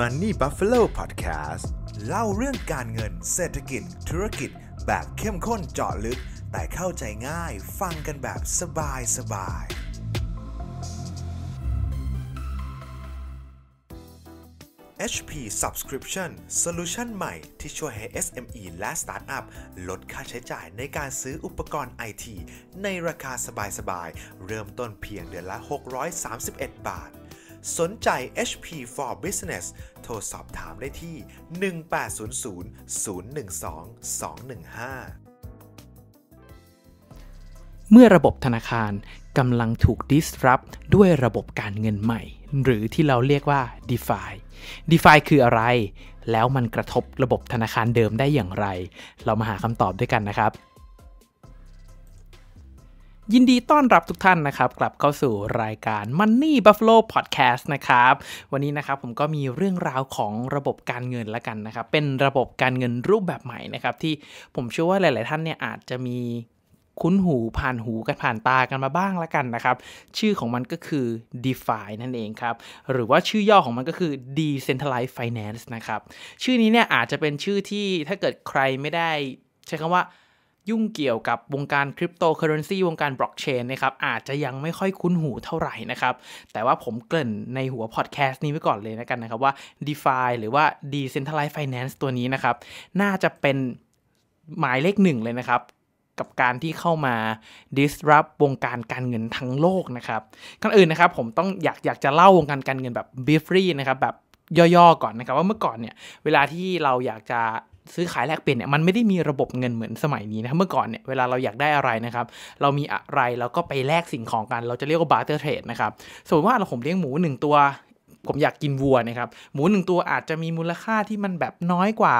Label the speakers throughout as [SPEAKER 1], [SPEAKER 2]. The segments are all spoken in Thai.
[SPEAKER 1] Money Buffalo Podcast เล่าเรื่องการเงินเศรษฐกิจ ธุรกิจ แบบเข้มข้นเจาะลึก แต่เข้าใจง่ายฟังกันแบบสบายสบาย HP Subscription Solution ใหม่ที่ช่วยให้ SME และ Startup ลดค่าใช้จ่ายในการซื้ออุปกรณ์ IT ในราคาสบายๆ เริ่มต้นเพียงเดือนละ 631 บาท สนใจ HP for Business โทรสอบถามได้ที่ 1800 012 215
[SPEAKER 2] เมื่อระบบธนาคารกำลังถูก disrupt ด้วยระบบการเงินใหม่ หรือที่เราเรียกว่า DeFi DeFi คืออะไร แล้วมันกระทบระบบธนาคารเดิมได้อย่างไร เรามาหาคำตอบด้วยกันนะครับ ยินดีต้อนรับทุกท่านนะครับ กลับเข้าสู่รายการ Money Buffalo Podcast นะครับ วันนี้นะครับผมก็มีเรื่องราวของระบบการเงินละกันนะครับ เป็นระบบการเงินรูปแบบใหม่นะครับ ที่ผมเชื่อว่าหลาย ๆ ท่านเนี่ยอาจจะมีคุ้นหูผ่านหูกันผ่านตากันมาบ้างแล้วกันนะครับ ชื่อของมันก็คือ DeFi นั่นเองครับ หรือว่าชื่อย่อของมันก็คือ Decentralized Finance นะครับ ชื่อนี้เนี่ยอาจจะเป็นชื่อที่ถ้าเกิดใครไม่ได้ใช้คำว่า ยุ่งเกี่ยวกับวงการคริปโตเคอเรนซีวงการบล็อกเชนนะครับอาจจะยังไม่ค่อยคุ้นหูเท่าไหร่นะครับ แต่ว่าผมเกริ่นในหัวพอดแคสต์นี้ไว้ก่อนเลยนะกันนะครับว่า DeFi หรือว่า Decentralized Finance ตัวนี้นะครับ น่าจะเป็นหมายเลขหนึ่งเลยนะครับกับการที่เข้ามา disrupt วงการการเงินทั้งโลกนะครับก่อนอื่นนะครับผมต้องอยากอยากจะเล่าวงการการเงินแบบ briefly นะครับแบบย่อๆก่อนนะครับว่าเมื่อก่อนเนี่ยเวลาที่เราอยากจะ ซื้อขายแลกเปลี่ยนเนี่ยมันไม่ได้มีระบบเงินเหมือนสมัยนี้นะเมื่อก่อนเนี่ยเวลาเราอยากได้อะไรนะครับเรามีอะไรเราก็ไปแลกสิ่งของกัน เราจะเรียกว่า barter trade นะครับสมมติว่าเราผมเลี้ยงหมูหนึ่งตัว ผมอยากกินวัวนะครับหมูหนึ่งตัวอาจจะมีมูลค่าที่มันแบบน้อยกว่า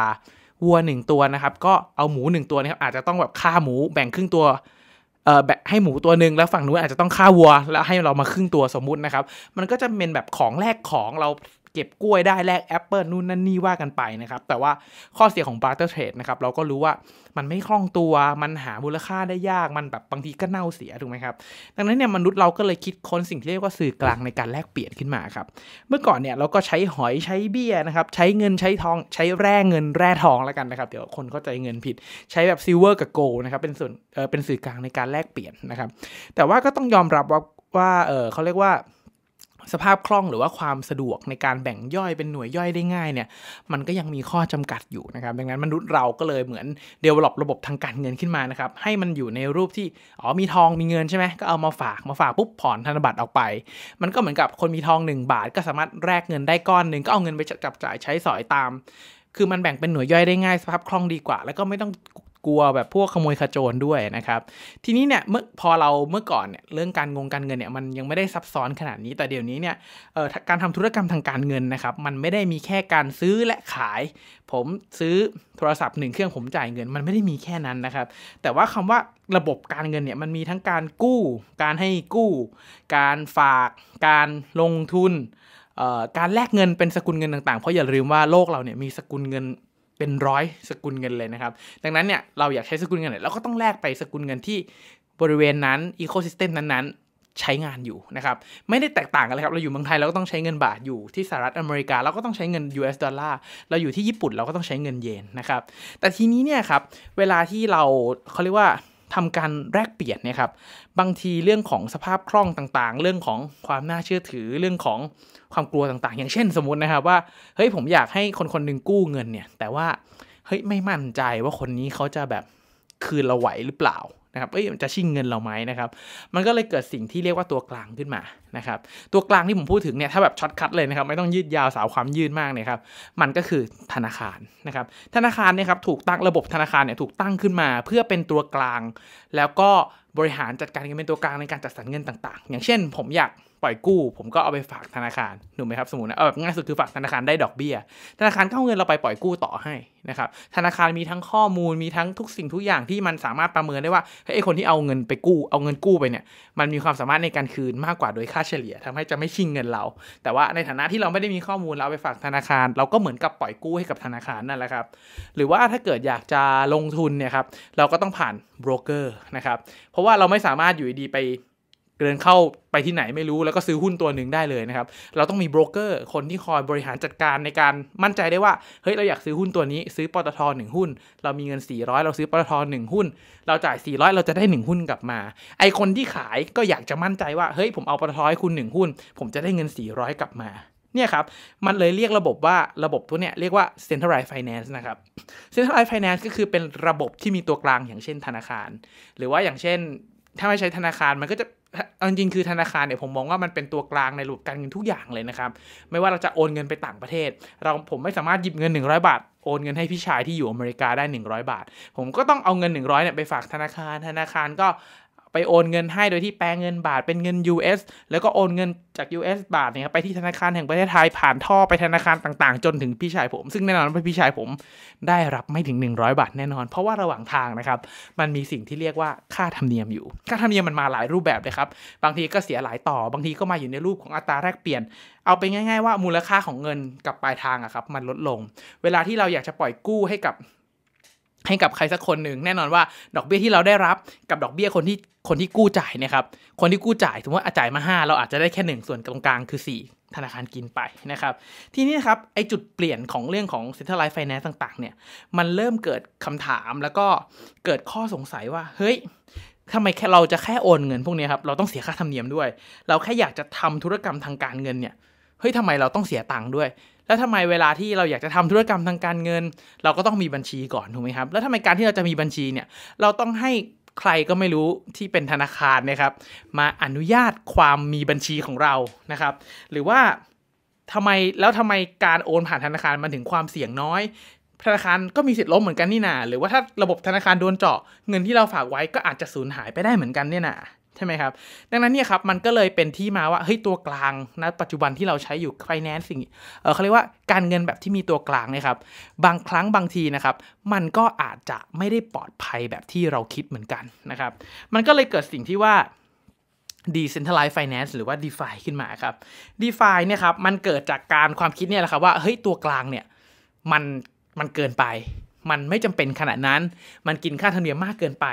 [SPEAKER 2] วัวหนึ่งตัวนะครับก็เอาหมูหนึ่งตัวนะครับอาจจะต้องแบบฆ่าหมูแบ่งครึ่งตัวเอ่อแบ่งให้หมูตัวหนึ่งแล้วฝั่งนู้นอาจจะต้องฆ่าวัว แล้วให้เรามาครึ่งตัวสมมุตินะครับ มันก็จะเป็นแบบของแลกของเรา เก็บกล้วยได้แลกแอปเปิลนู่นนั่นนี่ว่ากันไปนะครับ แต่ว่าข้อเสียของ barter trade นะครับเราก็รู้ว่ามันไม่คล่องตัวมันหามูลค่าได้ยากมันแบบบางทีก็เน่าเสียถูกไหมครับ ดังนั้นเนี่ยมนุษย์เราก็เลยคิดค้นสิ่งที่เรียกว่าสื่อกลางในการแลกเปลี่ยนขึ้นมาครับเมื่อก่อนเนี่ยเราก็ใช้หอยใช้เบี้ยนะครับใช้เงินใช้ทองใช้แร่เงินแร่ทองแล้วกันนะครับเดี๋ยวคนเข้าใจเงินผิด ใช้แบบ silver กับ gold นะครับเป็นส่วนเออเป็นสื่อกลางในการแลกเปลี่ยนนะครับแต่ว่าก็ต้องยอมรับว่าว่าเออเขาเรียกว่า สภาพคล่องหรือว่าความสะดวกในการแบ่งย่อยเป็นหน่วยย่อยได้ง่ายเนี่ยมันก็ยังมีข้อจำกัดอยู่นะครับดังนั้นมนุษย์เราก็เลยเหมือนเดเวล็อประบบทางการเงินขึ้นมานะครับให้มันอยู่ในรูปที่อ๋อมีทองมีเงินใช่ไหมก็เอามาฝากมาฝากปุ๊บผ่อนธนบัตรออกไป มันก็เหมือนกับคนมีทอง 1 บาท ก็สามารถแลกเงินได้ก้อนหนึ่งก็เอาเงินไปจับจ่ายใช้สอยตาม คือมันแบ่งเป็นหน่วยย่อยได้ง่ายสภาพคล่องดีกว่า แล้วก็ไม่ต้อง กลัวแบบพวกขโมยขโจรด้วยนะครับ ทีนี้เนี่ยเมื่อพอเราเมื่อก่อนเนี่ยเรื่องการงงการเงินเนี่ยมันยังไม่ได้ซับซ้อนขนาดนี้แต่เดี๋ยวนี้เนี่ยเอ่อการทำธุรกรรมทางการเงินนะครับมันไม่ได้มีแค่การซื้อและขาย ผมซื้อโทรศัพท์หนึ่งเครื่องผมจ่ายเงิน มันไม่ได้มีแค่นั้นนะครับ แต่ว่าคำว่าระบบการเงินเนี่ยมันมีทั้งการกู้ การให้กู้ การฝาก การลงทุนการแลกเงินเป็นสกุลเงินต่างๆ เพราะอย่าลืมว่าโลกเราเนี่ยมีสกุลเงิน เป็นร้อยสกุลเงินเลยนะครับ ดังนั้นเนี่ยเราอยากใช้สกุลเงินไหนเราก็ต้องแลกไปสกุลเงินที่บริเวณนั้นอีโคซิสเต็มนั้นๆ ใช้งานอยู่นะครับ ไม่ได้แตกต่างกันเลยครับ เราอยู่เมืองไทยเราก็ต้องใช้เงินบาทอยู่ที่สหรัฐอเมริกาเราก็ต้องใช้เงิน US ดอลลาร์เราอยู่ที่ญี่ปุ่นเราก็ต้องใช้เงินเยนนะครับแต่ทีนี้เนี่ยครับเวลาที่เราเขาเรียกว่า ทำการแลกเปลี่ยนเนี่ยครับบางทีเรื่องของสภาพคล่องต่างๆ เรื่องของความน่าเชื่อถือเรื่องของความกลัวต่างๆ อย่างเช่นสมมตินะครับว่าเฮ้ยผมอยากให้คนคนหนึ่งกู้เงินเนี่ยแต่ว่าเฮ้ยไม่มั่นใจว่าคนนี้เขาจะแบบคืนเราไหวหรือเปล่า นะครับ เอ้ยมันจะชิ่งเงินเราไหมนะครับ มันก็เลยเกิดสิ่งที่เรียกว่าตัวกลางขึ้นมานะครับ ตัวกลางที่ผมพูดถึงเนี่ยถ้าแบบช็อตคัดเลยนะครับไม่ต้องยืดยาวสาวความยืดมากเนี่ยครับ มันก็คือธนาคารนะครับ ธนาคารเนี่ยครับถูกตั้งระบบธนาคารเนี่ยถูกตั้งขึ้นมา เพื่อเป็นตัวกลาง แล้วก็บริหารจัดการเงินเป็นตัวกลางในการจัดสรรเงินต่าง ๆ อย่างเช่น ผมอยากปล่อยกู้ ผมก็เอาไปฝากธนาคารถูกไหมครับสมมตินะเออง่ายสุดคือฝากธนาคารได้ดอกเบี้ย ธนาคารก็เอาเงินเราไปปล่อยกู้ต่อให้นะครับธนาคารมีทั้งข้อมูลมีทั้งทุกสิ่งทุกอย่างที่มันสามารถประเมินได้ว่าเฮ้ไอคนที่เอาเงินไปกู้เอาเงินกู้ไปเนี่ยมันมีความสามารถในการคืนมากกว่าโดยค่าเฉลี่ยทำให้จะไม่ชิงเงินเรา แต่ว่าในฐานะที่เราไม่ได้มีข้อมูลเราเอาไปฝากธนาคาร เราก็เหมือนกับปล่อยกู้ให้กับธนาคารนั่นแหละครับหรือว่าถ้าเกิดอยากจะลงทุนเนี่ยครับเราก็ต้องผ่านโบรกเกอร์นะครับเพราะว่าเราไม่สามารถอยู่ดีไป เดินเข้าไปที่ไหนไม่รู้แล้วก็ซื้อหุ้นตัวหนึ่งได้เลยนะครับ เราต้องมีโบรกเกอร์คนที่คอยบริหารจัดการในการมั่นใจได้ว่า เฮ้ย เราอยากซื้อหุ้นตัวนี้ ซื้อปตทหนึ่งหุ้น เรามีเงิน 400 เราซื้อปตทหนึ่งหุ้น เราจ่าย 400 เราจะได้ 1 หุ้นกลับมา ไอคนที่ขายก็อยากจะมั่นใจว่า เฮ้ย ผมเอาปตทให้คุณ 1 หุ้น ผมจะได้เงิน 400 กลับมาเนี่ยครับ มันเลยเรียกระบบว่าระบบตัวเนี้ยเรียกว่า centralized finance นะครับ centralized finance ก็คือเป็นระบบที่มีตัวกลางอย่างเช่นธนาคาร หรือว่าอย่างเช่น ถ้าไม่ใช้ธนาคารมันก็จะ จริงๆคือธนาคารเนี่ยผมมองว่ามันเป็นตัวกลางในระบบการเงินทุกอย่างเลยนะครับ ไม่ว่าเราจะโอนเงินไปต่างประเทศ เราผมไม่สามารถหยิบเงิน 100 บาท โอนเงินให้พี่ชายที่อยู่อเมริกาได้ 100 บาท ผมก็ต้องเอาเงิน 100เนี่ยไปฝากธนาคาร ธนาคารก็ ไปโอนเงินให้โดยที่แปลงเงินบาทเป็นเงิน US แล้วก็โอนเงินจาก US บาทเนี่ยไปที่ธนาคารแห่งประเทศไทยผ่านท่อไปธนาคารต่างๆ จนถึงพี่ชายผม ซึ่งแน่นอนว่าพี่ชายผมได้รับไม่ถึง 100 บาทแน่นอน เพราะว่าระหว่างทางนะครับ มันมีสิ่งที่เรียกว่าค่าธรรมเนียมอยู่ ค่าธรรมเนียมมันมาหลายรูปแบบเลยครับ บางทีก็เสียหลายต่อบางทีก็มาอยู่ในรูปของอัตราแลกเปลี่ยน เอาไปง่าย ๆ ว่ามูลค่าของเงินกับปลายทางอะครับมันลดลง เวลาที่เราอยากจะปล่อยกู้ให้กับ ให้กับใครสักคนหนึ่งแน่นอนว่าดอกเบี้ยที่เราได้รับกับดอกเบี้ยคนที่คนที่กู้จ่ายนะครับคนที่กู้จ่ายสมมติว่าจ่ายมา 5 เราอาจจะได้แค่ 1 ส่วนตรงกลางคือ 4 ธนาคารกินไปนะครับ ทีนี้นะครับไอจุดเปลี่ยนของเรื่องของ centralized finance ต่างๆเนี่ยมันเริ่มเกิดคำถามแล้วก็เกิดข้อสงสัยว่า เฮ้ยทำไมแค่เราจะแค่โอนเงินพวกนี้ครับเราต้องเสียค่าธรรมเนียมด้วย เราแค่อยากจะทำธุรกรรมทางการเงินเนี่ยเฮ้ยทำไมเราต้องเสียตังค์ด้วย แล้วทำไมเวลาที่เราอยากจะทำธุรกรรมทางการเงิน เราก็ต้องมีบัญชีก่อนถูกไหมครับ แล้วทำไมการที่เราจะมีบัญชีเนี่ยเราต้องให้ใครก็ไม่รู้ที่เป็นธนาคารนะครับ มาอนุญาตความมีบัญชีของเรานะครับ หรือว่าทำไมแล้วทำไมการโอนผ่านธนาคารมันถึงความเสี่ยงน้อย ธนาคารก็มีสิทธิ์ล้มเหมือนกันนี่นาหรือว่าถ้าระบบธนาคารโดนเจาะเงินที่เราฝากไว้ก็อาจจะสูญหายไปได้เหมือนกันเนี่ยนะ ใช่ไหมครับ ดังนั้นเนี่ยครับมันก็เลยเป็นที่มาว่าเฮ้ยตัวกลางณปัจจุบันที่เราใช้อยู่ financing เออเขาเรียกว่าการเงินแบบที่มีตัวกลางนะครับ บางครั้งบางทีนะครับ มันก็อาจจะไม่ได้ปลอดภัยแบบที่เราคิดเหมือนกันนะครับ มันก็เลยเกิดสิ่งที่ว่า decentralized finance หรือว่า DeFi ขึ้นมาครับ DeFi เนี่ยครับมันเกิดจากการความคิดเนี่ยแหละครับว่าเฮ้ยตัวกลางเนี่ยมันมันเกินไป มันไม่จำเป็นขนาดนั้น มันกินค่าธรรมเนียมมากเกินไป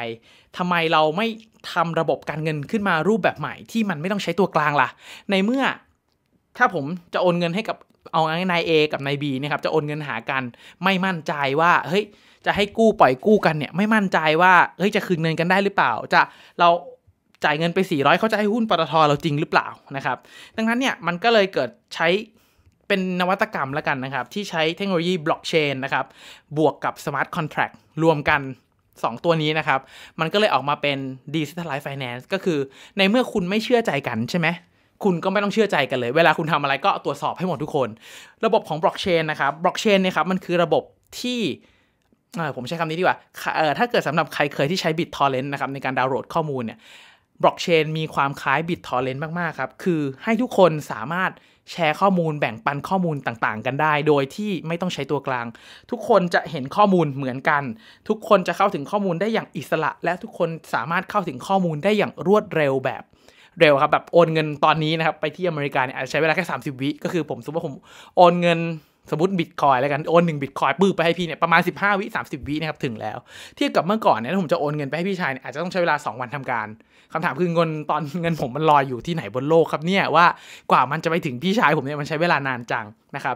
[SPEAKER 2] ทำไมเราไม่ทำระบบการเงินขึ้นมารูปแบบใหม่ที่มันไม่ต้องใช้ตัวกลางล่ะ ในเมื่อถ้าผมจะโอนเงินให้กับเอานายเอกับนายบีนะครับจะโอนเงินหากันไม่มั่นใจว่าเฮ้ยจะให้กู้ปล่อยกู้กันเนี่ยไม่มั่นใจว่าเฮ้ยจะคืนเงินกันได้หรือเปล่า จะเราจ่ายเงินไป 400 เขาจะให้หุ้นปตทเราจริงหรือเปล่านะครับ ดังนั้นเนี่ยมันก็เลยเกิดใช้ เป็นนวัตกรรมแล้วกันนะครับ ที่ใช้เทคโนโลยีบล็อกเชนนะครับ บวกกับ smart contract รวมกัน 2 ตัวนี้นะครับ มันก็เลยออกมาเป็น decentralized finance ก็คือในเมื่อคุณไม่เชื่อใจกันใช่ไหมคุณก็ไม่ต้องเชื่อใจกันเลย เวลาคุณทำอะไรก็ตรวจสอบให้หมดทุกคน ระบบของบล็อกเชนนะครับบล็อกเชนเนี่ยครับมันคือระบบที่ผมใช้คำนี้ดีกว่าถ้าเกิดสำหรับใครเคยที่ใช้ BitTorrent นะครับในการดาวน์โหลดข้อมูลเนี่ยบล็อกเชนมีความคล้าย BitTorrent มาก ๆ ครับ คือให้ทุกคนสามารถ แชร์ข้อมูลแบ่งปันข้อมูลต่างๆ กันได้ โดยที่ไม่ต้องใช้ตัวกลาง ทุกคนจะเห็นข้อมูลเหมือนกัน ทุกคนจะเข้าถึงข้อมูลได้อย่างอิสระ และทุกคนสามารถเข้าถึงข้อมูลได้อย่างรวดเร็วแบบเร็วครับแบบโอนเงินตอนนี้นะครับไปที่อเมริกาเนี่ยใช้เวลาแค่ 30 วิก็คือผมสมมติว่าผมโอนเงิน สมมติบิตคอยแล้วกันโอนหนึ่งบิตคอยปื้ไปให้พี่เนี่ยประมาณ 15 วิ30 วินะครับถึงแล้วเทียบกับเมื่อก่อนเนี่ยถ้าผมจะโอนเงินไปให้พี่ชายเนี่ยอาจจะต้องใช้เวลา 2 วันทำการคำถามคือเงินตอนเงินผมมันลอยอยู่ที่ไหนบนโลกครับเนี่ยว่ากว่ามันจะไปถึงพี่ชายผมเนี่ยมันใช้เวลานานจังนะครับ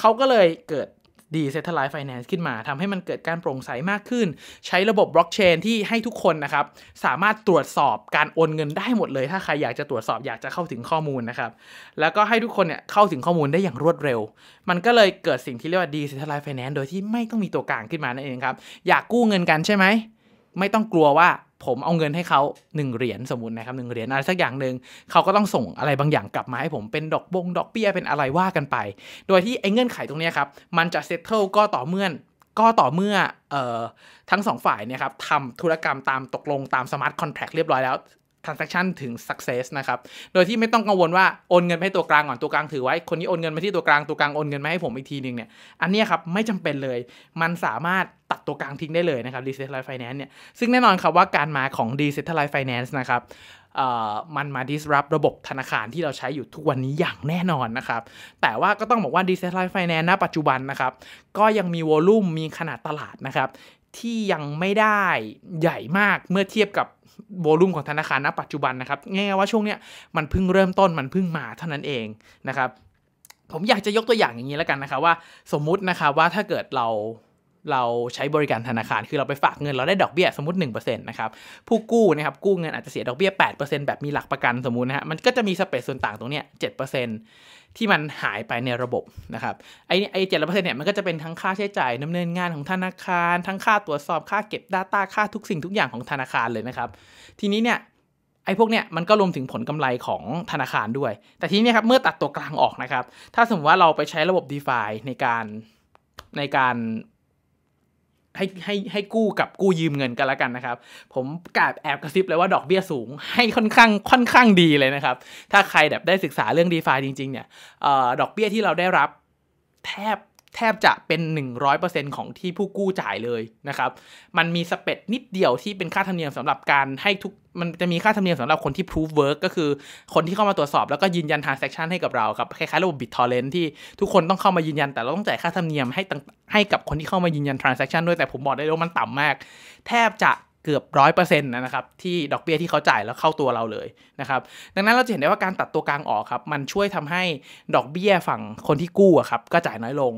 [SPEAKER 2] เขาก็เลยเกิด ดีเซ t ไลฟ์ไฟแนนซ์ขึ้นมาทำให้มันเกิดการโปร่งใสมากขึ้น ใช้ระบบบล็อกเชนที่ให้ทุกคนนะครับ สามารถตรวจสอบการโอนเงินได้หมดเลย ถ้าใครอยากจะตรวจสอบอยากจะเข้าถึงข้อมูลนะครับ แล้วก็ให้ทุกคนเนี่ยเข้าถึงข้อมูลได้อย่างรวดเร็ว มันก็เลยเกิดสิ่งที่เรียกว่าดีเซ t ไลฟ์ไฟแนนซ์โดยที่ไม่ต้องมีตัวกลางขึ้นมานั่นเองครับอยากกู้เงินกันใช่ไหม ไม่ต้องกลัวว่าผมเอาเงินให้เขา1เหรียญสมมตินะครับหนึ่งเหรียญอะไรสักอย่างหนึ่งเขาก็ต้องส่งอะไรบางอย่างกลับมาให้ผมเป็นดอกบ้งดอกเบี้ยเป็นอะไรว่ากันไป โดยที่ไอ้เงื่อนไขตรงนี้ครับมันจะ settle ก็ต่อเมื่อก็ต่อเมื่อเออทั้งสองฝ่ายเนี่ยครับทำธุรกรรมตามตกลงตาม smart contract เรียบร้อยแล้ว transaction ถึง success นะครับ โดยที่ไม่ต้องกังวลว่าโอนเงินให้ตัวกลางก่อนตัวกลางถือไว้ คนนี้โอนเงินมาที่ตัวกลางตัวกลางโอนเงินมาให้ผมอีกทีนึงเนี่ย อันนี้ครับไม่จำเป็นเลย มันสามารถตัดตัวกลางทิ้งได้เลยนะครับ decentralized finance เนี่ย ซึ่งแน่นอนครับว่าการมาของ decentralized finance นะครับมันมา disrupt ระบบธนาคารที่เราใช้อยู่ทุกวันนี้อย่างแน่นอนนะครับ แต่ว่าก็ต้องบอกว่า decentralized finance ณปัจจุบันนะครับ ก็ยังมีวอลุ่มมีขนาดตลาดนะครับที่ยังไม่ได้ใหญ่มากเมื่อเทียบกับ โวลูมของธนาคารณปัจจุบันนะครับง่ายๆว่าช่วงเนี้ยมันเพิ่งเริ่มต้นมันเพิ่งมาเท่านั้นเองนะครับผมอยากจะยกตัวอย่างอย่างนี้แล้วกันนะครับว่าสมมุตินะครับว่าถ้าเกิดเรา เราใช้บริการธนาคาร คือเราไปฝากเงินเราได้ดอกเบี้ยสมมติ1%นะครับ ผู้กู้นะครับกู้เงินอาจจะเสียดอกเบี้ย 8%แบบมีหลักประกันสมมุตินะฮะ มันก็จะมีสเปซส่วนต่างตรงเนี้ย7%ที่มันหายไปในระบบนะครับ ไอ้ไอ้เจ็ดเปอร์เซ็นต์เนี่ยมันก็จะเป็นทั้งค่าใช้จ่ายดำเนินงานของธนาคาร ทั้งค่าตรวจสอบ ค่าเก็บ Data ค่าทุกสิ่งทุกอย่างของธนาคารเลยนะครับ ทีนี้เนี่ยไอ้พวกเนี้ยมันก็รวมถึงผลกำไรของธนาคารด้วย แต่ทีนี้ครับเมื่อตัดตัวกลางออกนะครับ ถ้าสมมติว่าเราไปใช้ระบบ d e f าในการในการ ให้ให้ให้กู้กับกู้ยืมเงินกันแล้วกันนะครับ ผมกาบแอบกระซิบเลยว่าดอกเบี้ยสูง ให้ค่อนข้างค่อนข้างดีเลยนะครับ ถ้าใครแบบได้ศึกษาเรื่องดีฟาจริง ๆ เนี่ยออดอกเบี้ยที่เราได้รับแทบ แทบจะเป็น 100%ของที่ผู้กู้จ่ายเลยนะครับ มันมีสเปดนิดเดียวที่เป็นค่าธรรมเนียมสำหรับการให้ทุก มันจะมีค่าธรรมเนียมสำหรับคนที่ proof work ก็คือคนที่เข้ามาตรวจสอบแล้วก็ยืนยัน transaction ให้กับเราครับ คล้ายๆระบบ BitTorrent ที่ทุกคนต้องเข้ามายืนยัน แต่เราต้องจ่ายค่าธรรมเนียมให้ให้กับคนที่เข้ามายืนยัน transaction ด้วย แต่ผมบอกได้เลยว่ามันต่ำมาก แทบจะ เกือบร้อยเปอร์เซ็นต์นะครับที่ดอกเบี้ยที่เขาจ่ายแล้วเข้าตัวเราเลยนะครับดังนั้นเราจะเห็นได้ว่าการตัดตัวกลางออกครับมันช่วยทำให้ดอกเบี้ยฝั่งคนที่กู้ครับก็จ่ายน้อยลง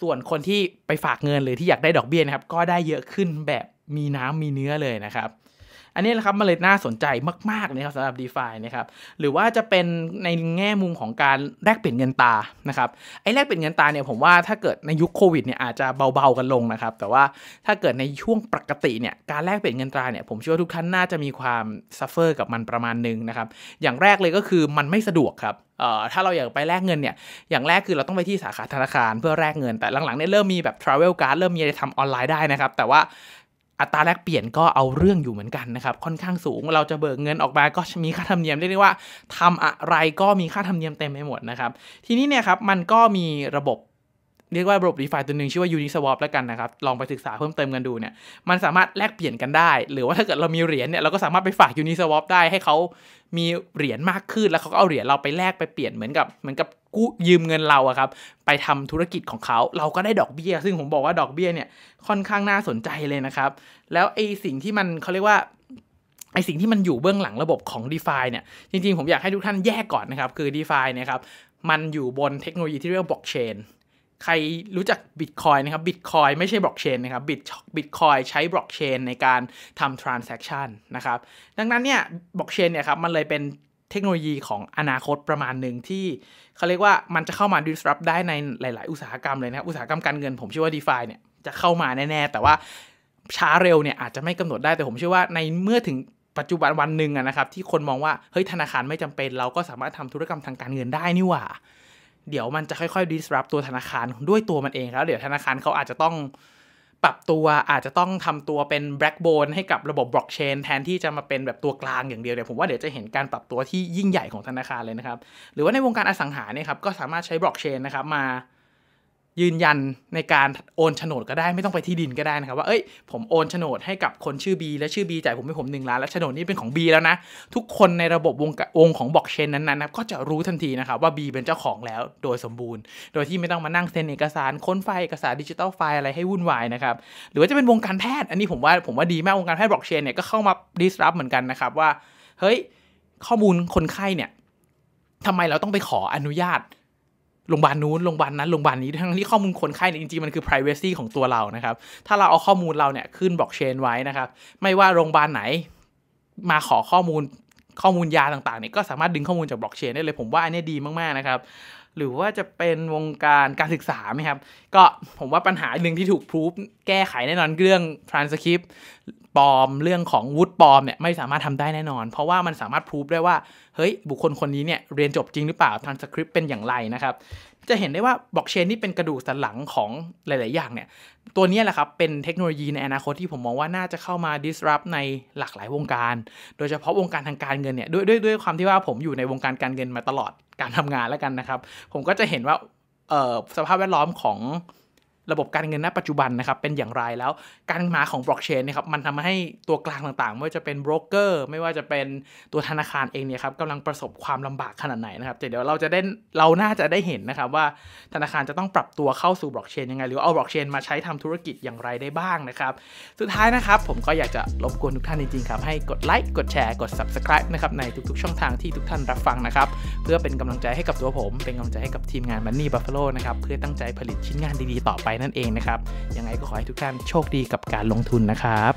[SPEAKER 2] ส่วนคนที่ไปฝากเงินหรือที่อยากได้ดอกเบี้ยนะครับก็ได้เยอะขึ้นแบบมีน้ำมีเนื้อเลยนะครับ อันนี้แหละครับมันเลยน่าสนใจมากๆนะครับสำหรับ d e f านะครับหรือว่าจะเป็นในแง่มุมของการแลกเปลี่ยนเงินตรานะครับไอ้แลกเปลี่ยนเงินตราเนี่ยผมว่าถ้าเกิดในยุคโควิดเนี่ยอาจจะเบาๆกันลงนะครับแต่ว่าถ้าเกิดในช่วงปกติเนี่ยการแลกเปลี่ยนเงินตราเนี่ยผมเชื่อว่าทุกท่านน่าจะมีความ suffer กับมันประมาณนึงนะครับอย่างแรกเลยก็คือมันไม่สะดวกครับเอ่อถ้าเราอยากไปแลกเงินเนี่ยอย่างแรกคือเราต้องไปที่สาขาธนาคารเพื่อแลกเงินแต่หลังๆเนี่ยเริ่มมีแบบ travel card เริ่มมีอะไรทำออนไลน์ได้นะครับแต่ว่า อัตราแลกเปลี่ยนก็เอาเรื่องอยู่เหมือนกันนะครับ ค่อนข้างสูงเราจะเบิกเงินออกมาก็มีค่าธรรมเนียมเรียกได้ว่าทำอะไรก็มีค่าธรรมเนียมเต็มไปหมดนะครับ ทีนี้เนี่ยครับมันก็มีระบบเรียกว่าระบบ d e f าตัวหนึ่งชื่อว่า Uniswap แล้วกันนะครับ ลองไปศึกษาเพิ่มเติมกันดูเนี่ย มันสามารถแลกเปลี่ยนกันได้ หรือว่าถ้าเกิดเรามีเหรียญเนี่ยเราก็สามารถไปฝาก Uniswap ได้ให้เขามีเหรียญมากขึ้นแล้วเขาก็เอาเหรียญเราไปแลกไปเปลี่ยนเหมือนกับเหมือนกับ กู้ยืมเงินเราอะครับ ไปทำธุรกิจของเขา เราก็ได้ดอกเบี้ย ซึ่งผมบอกว่าดอกเบี้ยเนี่ยค่อนข้างน่าสนใจเลยนะครับ แล้วไอ้สิ่งที่มันเขาเรียกว่าไอสิ่งที่มันอยู่เบื้องหลังระบบของ DeFi เนี่ยจริงๆ ผมอยากให้ทุกท่านแยกก่อนนะครับ คือ d e f าเนี่ยครับมันอยู่บนเทคโนโลยีที่เรียกว่าบล็อกเชนใครรู้จักบิตคอยนะครับบิตคอยไม่ใช่บล็อกเชนนะครับบิตบิตคอยใช้บล็อกเชนในการทำทราน s a c t i o n นะครับ ดังนั้นเนี่ยบล็อกเชนเนี่ยครับมันเลยเป็น เทคโนโลยีของอนาคตประมาณหนึ่งที่เขาเรียกว่ามันจะเข้ามา disrupt ได้ในหลาย ๆ อุตสาหกรรมเลยนะครับอุตสาหกรรมการเงินผมเชื่อว่า DeFi เนี่ยจะเข้ามาแน่ ๆ แต่ว่าช้าเร็วเนี่ยอาจจะไม่กำหนดได้แต่ผมเชื่อว่าในเมื่อถึงปัจจุบันวันหนึ่งนะครับที่คนมองว่าเฮ้ยธนาคารไม่จำเป็น เราก็สามารถทำธุรกรรมทางการเงินได้นี่หว่า เดี๋ยวมันจะค่อยๆ disrupt ตัวธนาคารด้วยตัวมันเองแล้วเดี๋ยวธนาคารเขาอาจจะต้อง ปรับตัวอาจจะต้องทำตัวเป็นแบล็กโบนให้กับระบบบล็อกเชนแทนที่จะมาเป็นแบบตัวกลางอย่างเดียวเนี่ยผมว่าเดี๋ยวจะเห็นการปรับตัวที่ยิ่งใหญ่ของธนาคารเลยนะครับ หรือว่าในวงการอสังหาเนี่ยครับก็สามารถใช้บล็อกเชนนะครับมา ยืนยันในการโอนโฉนดก็ได้ไม่ต้องไปที่ดินก็ได้นะครับว่าเอ้ยผมโอนโฉนดให้กับคนชื่อ B และชื่อ B จ่ายผมให้ผมหนึ่งล้านและโฉนดนี้เป็นของ B แล้วนะทุกคนในระบบวงวงของบล็อกเชนนั้นๆนะก็จะรู้ทันทีนะครับว่า B เป็นเจ้าของแล้วโดยสมบูรณ์ โดยที่ไม่ต้องมานั่งเซ็นเอกสารค้นไฟล์เอกสารดิจิตอลไฟล์อะไรให้วุ่นวายนะครับหรือว่าจะเป็นวงการแพทย์อันนี้ผมว่าผมว่าดีมากวงการแพทย์บล็อกเชนเนี่ยก็เข้ามา disrupt เหมือนกันนะครับว่าเฮ้ยข้อมูลคนไข้เนี่ยทำไมเราต้องไปขออนุญาต โรงพยาบาลนู้นโรงพยาบาลนั้นโรงพยาบาลนี้ทั้งที่ข้อมูลคนไข้เนี่ยจริงๆมันคือ privacy ของตัวเรานะครับ ถ้าเราเอาข้อมูลเราเนี่ยขึ้นบล็อกเชนไว้นะครับ ไม่ว่าโรงพยาบาลไหนมาขอข้อมูลข้อมูลยาต่างๆเนี่ยก็สามารถดึงข้อมูลจากบล็อกเชนได้เลยผมว่าอันนี้ดีมากๆนะครับ หรือว่าจะเป็นวงการการศึกษาไหมครับ ก็ผมว่าปัญหาหนึ่งที่ถูกพูฟแก้ไขแน่นอนเรื่อง transcript ปลอมเรื่องของวุฒิปลอมเนี่ยไม่สามารถทำได้แน่นอน เพราะว่ามันสามารถพูฟได้ว่าเฮ้ยบุคคลคนนี้เนี่ยเรียนจบจริงหรือเปล่าทางสคริปต์เป็นอย่างไรนะครับ จะเห็นได้ว่าบล็อกเชนที่เป็นกระดูกสันหลังของหลาย ๆ อย่างเนี่ย ตัวนี้แหละครับ เป็นเทคโนโลยีในอนาคตที่ผมมองว่าน่าจะเข้ามา disrupt ในหลากหลายวงการ โดยเฉพาะวงการทางการเงินเนี่ย ด้วยด้วยด้วยความที่ว่าผมอยู่ในวงการการเงินมาตลอดการทำงานแล้วกันนะครับ ผมก็จะเห็นว่าสภาพแวดล้อมของ ระบบการเงินณปัจจุบันนะครับเป็นอย่างไรแล้วการมาของบล็อกเชนนะครับมันทำให้ตัวกลางต่างๆ ไม่ว่าจะเป็นโบรกเกอร์ไม่ว่าจะเป็นตัวธนาคารเองเนี่ยครับกำลังประสบความลำบากขนาดไหนนะครับเดี๋ยวเราจะได้เราน่าจะได้เห็นนะครับว่าธนาคารจะต้องปรับตัวเข้าสู่บล็อกเชนยังไง หรือเอาบล็อกเชนมาใช้ทำธุรกิจอย่างไรได้บ้างนะครับสุดท้ายนะครับผมก็อยากจะรบกวนทุกท่านจริงๆครับให้กดไลค์กดแชร์กด subscribe นะครับในทุกๆ ช่องทางที่ทุกท่านรับฟังนะครับเพื่อเป็นกำลังใจให้กับตัวผม เป็นกำลังใจให้กับทีมงาน Money Buffalo นะครับเพื่อตั้งใจผลิตชิ้นงานดีๆต่อไปนั่นเองนะครับยังไงก็ขอให้ทุกท่านโชคดีกับการลงทุนนะครับ